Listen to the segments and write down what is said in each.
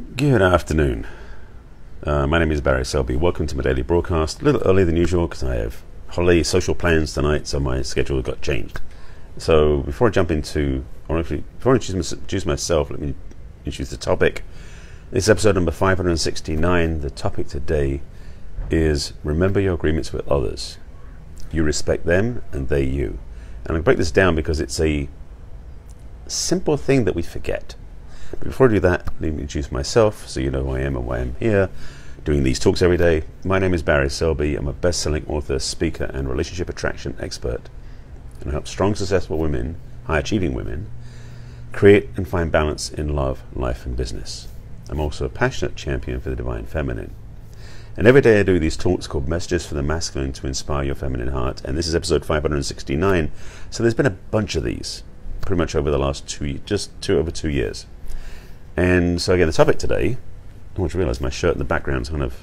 Good afternoon. Uh, my name is Barry Selby. Welcome to my daily broadcast. A little earlier than usual because I have holiday social plans tonight, so my schedule got changed. So before I jump into, or actually, before I introduce, myself, let me introduce the topic. This is episode number 569. The topic today is remember your agreements with others. You respect them and they you. And I'll break this down because it's a simple thing that we forget. Before I do that, let me introduce myself so you know who I am and why I'm here doing these talks every day. My name is Barry Selby. I'm a best selling author, speaker, and relationship attraction expert. And I help strong, successful women, high achieving women, create and find balance in love, life, and business. I'm also a passionate champion for the divine feminine. And every day I do these talks called Messages for the Masculine to Inspire Your Feminine Heart. And this is episode 569. So there's been a bunch of these pretty much over the last two, just two over two years. And so again, the topic today, I want to realize my shirt in the background is kind of,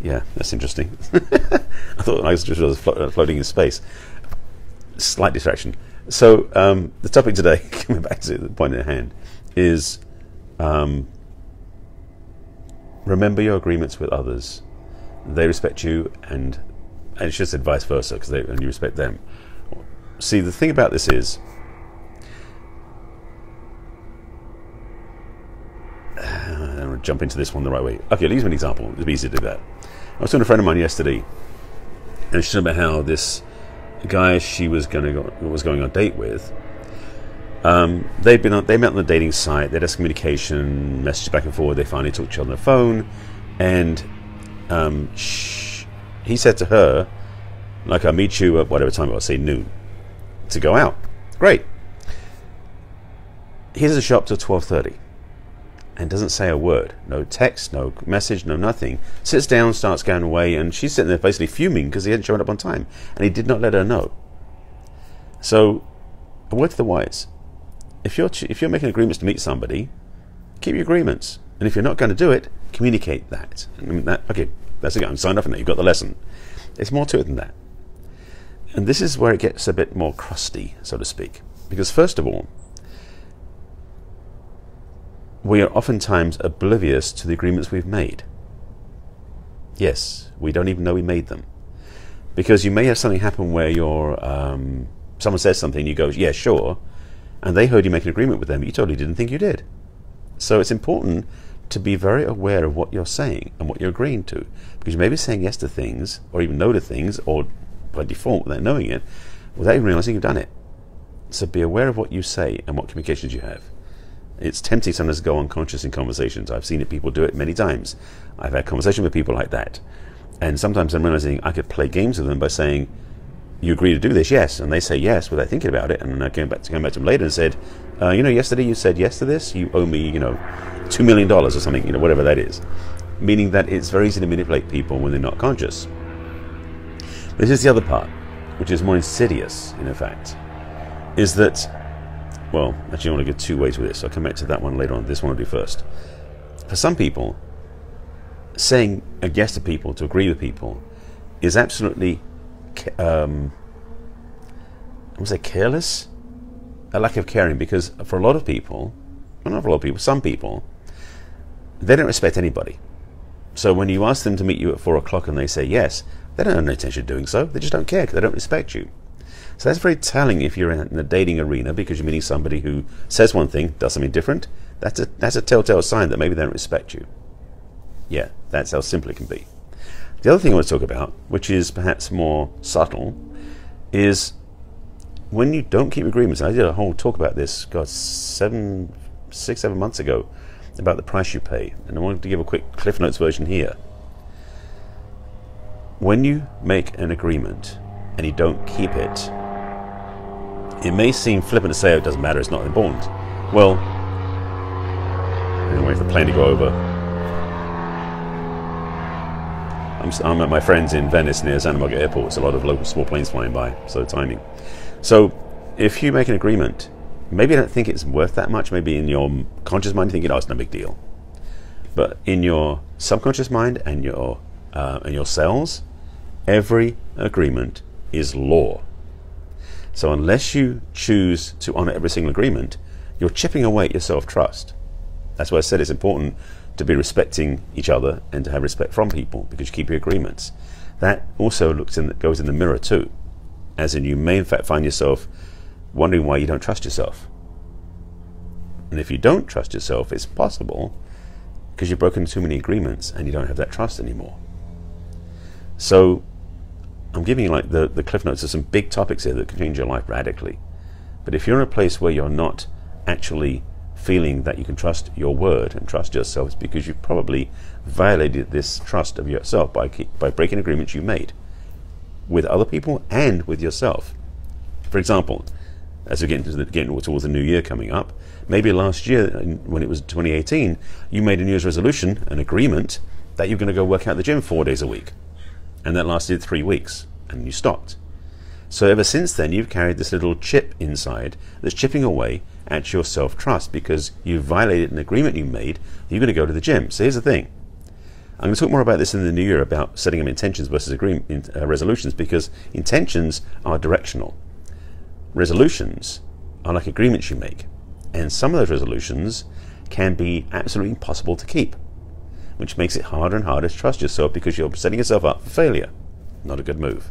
yeah, that's interesting. I thought I was just flo- floating in space. Slight distraction. So um, the topic today, coming back to the point at hand, is um, remember your agreements with others. They respect you, and and it's just vice versa because they and you respect them. See, the thing about this is. I'm going to jump into this one the right way. Okay, let's give an example. It'd be easy to do that. I was talking to a friend of mine yesterday, and she talking about how this guy she was going was going on a date with. Um, they'd been on, they met on the dating site. They had some communication, messages back and forth. They finally talked to each other on the phone, and um, sh- he said to her, "Like I'll meet you at whatever time was, say noon, to go out." Great. At the shop till twelve thirty and doesn't say a word. No text, no message, no nothing. Sits down, starts going away, and she's sitting there basically fuming because he hadn't shown up on time, and he did not let her know. So, a word to the wise: if you're if you're making agreements to meet somebody, keep your agreements, and if you're not going to do it, communicate that. I mean, that okay, that's it. I'm signed off on that. You've got the lesson. It's more to it than that, and this is where it gets a bit more crusty, so to speak, because first of all we are oftentimes oblivious to the agreements we've made. Yes, we don't even know we made them. Because you may have something happen where you're, um, someone says something, you go, yeah, sure, and they heard you make an agreement with them, but you totally didn't think you did. So it's important to be very aware of what you're saying and what you're agreeing to. Because you may be saying yes to things, or even no to things, or by default without knowing it, without even realizing you've done it. So be aware of what you say and what communications you have. It's tempting sometimes to go unconscious in conversations. I've seen it, people do it many times. I've had conversation with people like that. And sometimes I'm realizing I could play games with them by saying, You agree to do this? Yes. And they say yes without thinking about it. And I came back to, came back to them later and said, uh, You know, yesterday you said yes to this. You owe me, you know, $2 million or something, you know, whatever that is. Meaning that it's very easy to manipulate people when they're not conscious. This is the other part, which is more insidious, in effect, is that well, actually, I want to go two ways with this. I'll come back to that one later on. This one I'll do first. For some people, saying a yes to people, to agree with people, is absolutely, um, I would say, careless, a lack of caring. Because for a lot of people, well, not for a lot of people, some people, they don't respect anybody. So when you ask them to meet you at four o'clock and they say yes, they don't have no intention of doing so. They just don't care because they don't respect you. So that's very telling if you're in the dating arena because you're meeting somebody who says one thing, does something different. That's a, that's a telltale sign that maybe they don't respect you. Yeah, that's how simple it can be. The other thing I want to talk about, which is perhaps more subtle, is when you don't keep agreements. I did a whole talk about this, God, seven, six, seven months ago, about the price you pay. And I wanted to give a quick Cliff Notes version here. When you make an agreement and you don't keep it, it may seem flippant to say oh, it doesn't matter, it's not important. Well, anyway, for the plane to go over. I'm, I'm at my friends in Venice near Santa Monica Airport. It's a lot of local small planes flying by, so timing. So, if you make an agreement, maybe you don't think it's worth that much. Maybe in your conscious mind, you think, oh, it's no big deal. But in your subconscious mind and your uh, and your cells, every agreement is law. So unless you choose to honor every single agreement, you're chipping away at your self trust. That's why I said it's important to be respecting each other and to have respect from people because you keep your agreements. That also looks in goes in the mirror too, as in you may in fact find yourself wondering why you don't trust yourself. And if you don't trust yourself, it's possible because you've broken too many agreements and you don't have that trust anymore. So I'm giving you like the, the cliff notes of some big topics here that can change your life radically. But if you're in a place where you're not actually feeling that you can trust your word and trust yourself, it's because you've probably violated this trust of yourself by, by breaking agreements you made with other people and with yourself. For example, as we get into the, getting towards the new year coming up, maybe last year, when it was 2018, you made a New Year's resolution, an agreement, that you're going to go work out the gym four days a week. And that lasted three weeks, and you stopped. So ever since then, you've carried this little chip inside that's chipping away at your self trust because you violated an agreement you made you're going to go to the gym. So here's the thing. I'm going to talk more about this in the new year about setting up intentions versus agreement, uh, resolutions because intentions are directional. Resolutions are like agreements you make. And some of those resolutions can be absolutely impossible to keep, which makes it harder and harder to trust yourself because you're setting yourself up for failure. Not a good move.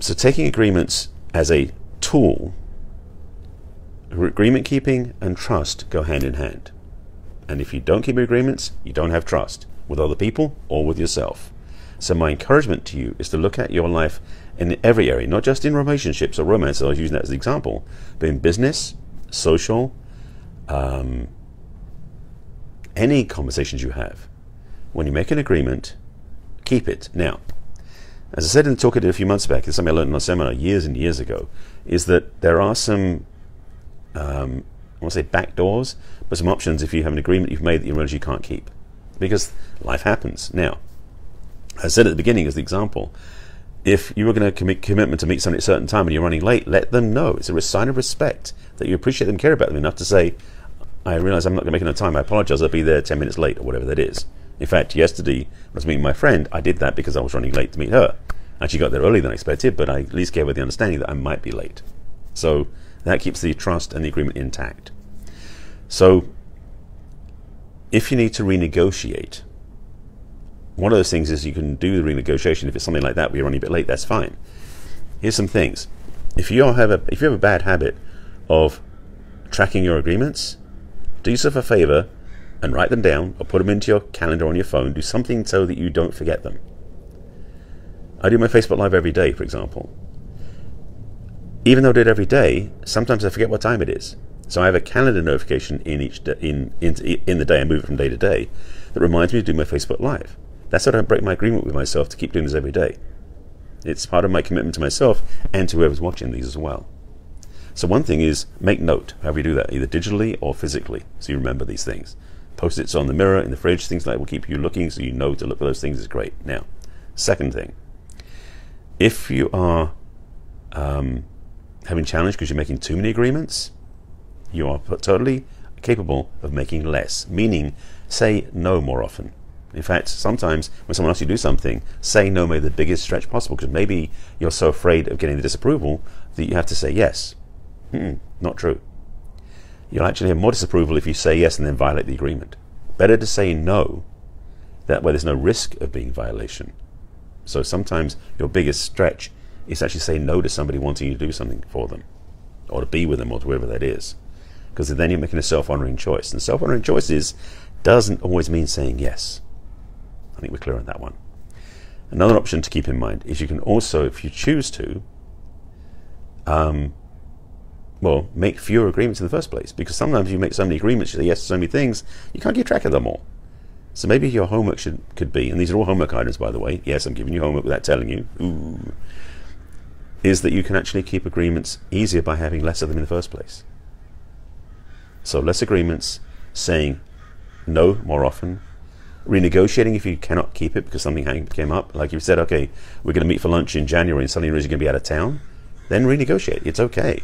So, taking agreements as a tool, agreement keeping and trust go hand in hand. And if you don't keep agreements, you don't have trust with other people or with yourself. So, my encouragement to you is to look at your life in every area, not just in relationships or romance. I was using that as an example, but in business, social, um, any conversations you have. When you make an agreement, keep it. Now, as I said in the talk I did a few months back, it's something I learned in a seminar years and years ago, is that there are some, um, I want to say back doors, but some options if you have an agreement you've made that you realize you can't keep. Because life happens. Now, I said at the beginning as the example, if you were going to commit commitment to meet somebody at a certain time and you're running late, let them know. It's a sign of respect that you appreciate them, care about them enough to say, I realize I'm not going to make enough time. I apologize. I'll be there 10 minutes late or whatever that is. In fact, yesterday, when I was meeting my friend, I did that because I was running late to meet her. And she got there earlier than I expected, but I at least gave her the understanding that I might be late. So that keeps the trust and the agreement intact. So if you need to renegotiate, one of those things is you can do the renegotiation. If it's something like that where you're running a bit late, that's fine. Here's some things. If you have a if you have a bad habit of tracking your agreements, do yourself a favor and write them down or put them into your calendar on your phone. Do something so that you don't forget them. I do my Facebook Live every day, for example. Even though I do it every day, sometimes I forget what time it is. So I have a calendar notification in each day, in, in in the day. I move it from day to day that reminds me to do my Facebook Live. That's how I don't break my agreement with myself to keep doing this every day. It's part of my commitment to myself and to whoever's watching these as well. So one thing is make note, however you do that, either digitally or physically, so you remember these things. Post-its on the mirror, in the fridge, things like that will keep you looking so you know to look for those things is great. Now, second thing, if you are um, having challenge because you're making too many agreements, you are totally capable of making less, meaning say no more often. In fact, sometimes when someone asks you to do something, say no may the biggest stretch possible because maybe you're so afraid of getting the disapproval that you have to say yes. Mm-mm, not true. You'll actually have more disapproval if you say yes and then violate the agreement. Better to say no, that way there's no risk of being violation. So sometimes your biggest stretch is actually say no to somebody wanting you to do something for them, or to be with them, or to whoever that is. Because then you're making a self honoring choice. And self honoring choices doesn't always mean saying yes. I think we're clear on that one. Another option to keep in mind is you can also, if you choose to, um, well, make fewer agreements in the first place. Because sometimes you make so many agreements, you say yes to so many things, you can't keep track of them all. So maybe your homework should could be, and these are all homework items, by the way. Yes, I'm giving you homework without telling you. Ooh, is that you can actually keep agreements easier by having less of them in the first place. So less agreements, saying no more often, renegotiating if you cannot keep it because something came up. Like you said, okay, we're going to meet for lunch in January, and suddenly you're going to be out of town. Then renegotiate. It's okay.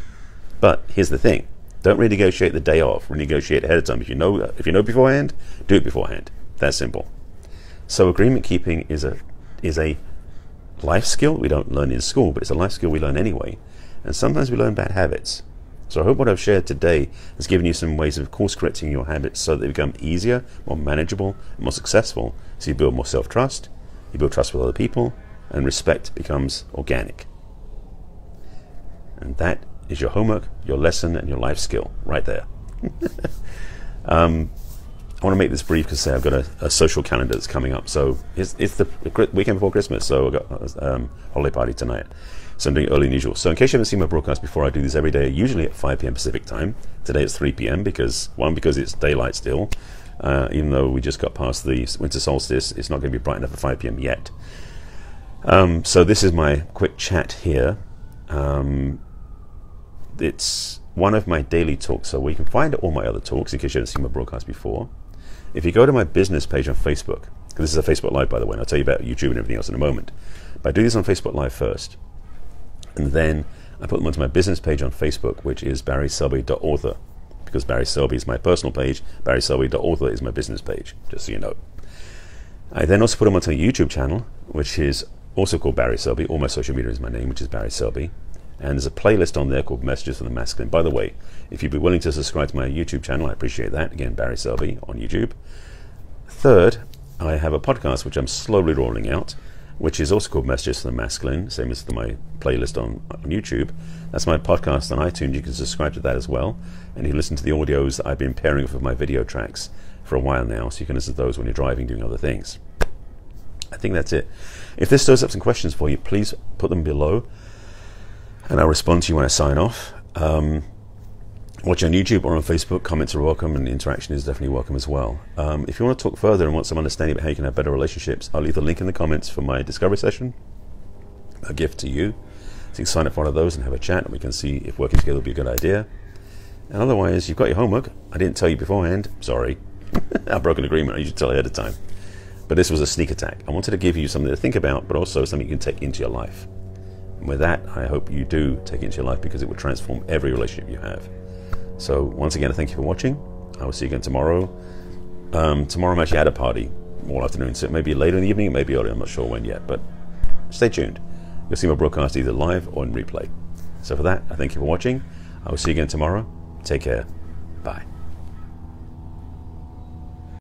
But here's the thing: don't renegotiate the day off. Renegotiate ahead of time. If you know, if you know beforehand, do it beforehand. That simple. So agreement keeping is a is a life skill we don't learn in school, but it's a life skill we learn anyway. And sometimes we learn bad habits. So I hope what I've shared today has given you some ways of course correcting your habits so they become easier, more manageable, more successful. So you build more self trust, you build trust with other people, and respect becomes organic. And that is your homework, your lesson, and your life skill right there. um, I want to make this brief because I've got a, a, social calendar that's coming up. So it's, it's the weekend before Christmas, so I've got a um, holiday party tonight. So I'm doing early than usual. So in case you haven't seen my broadcast before, I do this every day, usually at 5 p.m. Pacific time. Today it's 3 p.m. because one because it's daylight still. Uh, even though we just got past the winter solstice, it's not going to be bright enough for 5 p.m. yet. Um, so this is my quick chat here. Um, it's one of my daily talks, so you can find all my other talks in case you haven't seen my broadcast before. If you go to my business page on Facebook, because this is a Facebook Live, by the way, and I'll tell you about YouTube and everything else in a moment. But I do this on Facebook Live first. And then I put them onto my business page on Facebook, which is barryselby.author. Because Barry Selby is my personal page, barryselby.author is my business page, just so you know. I then also put them onto a YouTube channel, which is also called Barry Selby. All my social media is my name, which is Barry Selby. And there's a playlist on there called Messages from the Masculine. By the way, if you'd be willing to subscribe to my YouTube channel, I appreciate that. Again, Barry Selby on YouTube. Third, I have a podcast which I'm slowly rolling out, which is also called Messages from the Masculine, same as my playlist on, on YouTube. That's my podcast on iTunes. You can subscribe to that as well. And you can listen to the audios that I've been pairing with my video tracks for a while now, so you can listen to those when you're driving, doing other things. I think that's it. If this stirs up some questions for you, please put them below, and I'll respond to you when I sign off. Um, watch on YouTube or on Facebook, comments are welcome, and interaction is definitely welcome as well. Um, if you want to talk further and want some understanding about how you can have better relationships, I'll leave the link in the comments for my discovery session, a gift to you. So you can sign up for one of those and have a chat, and we can see if working together would be a good idea. And otherwise, you've got your homework. I didn't tell you beforehand. Sorry. I broke an agreement. I usually tell you ahead of time. But this was a sneak attack. I wanted to give you something to think about, but also something you can take into your life. And with that, I hope you do take it into your life because it will transform every relationship you have. So, once again, thank you for watching. I will see you again tomorrow. Um, tomorrow, I'm actually at a party all afternoon, so it may be later in the evening, it may be early, I'm not sure when yet, but stay tuned. You'll see my broadcast either live or in replay. So, for that, I thank you for watching. I will see you again tomorrow. Take care. Bye.